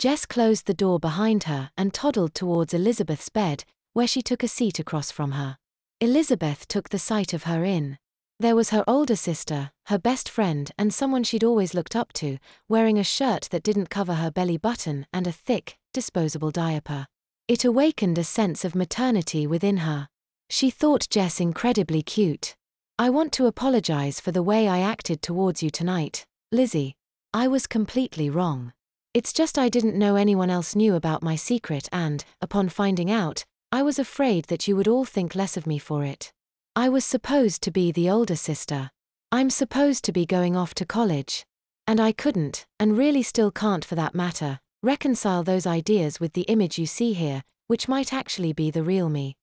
Jess closed the door behind her and toddled towards Elizabeth's bed, where she took a seat across from her. Elizabeth took the sight of her in. There was her older sister, her best friend, and someone she'd always looked up to, wearing a shirt that didn't cover her belly button and a thick, disposable diaper. It awakened a sense of maternity within her. She thought Jess incredibly cute. I want to apologize for the way I acted towards you tonight, Lizzie. I was completely wrong. It's just I didn't know anyone else knew about my secret and, upon finding out, I was afraid that you would all think less of me for it. I was supposed to be the older sister. I'm supposed to be going off to college. And I couldn't, and really still can't for that matter, reconcile those ideas with the image you see here, which might actually be the real me.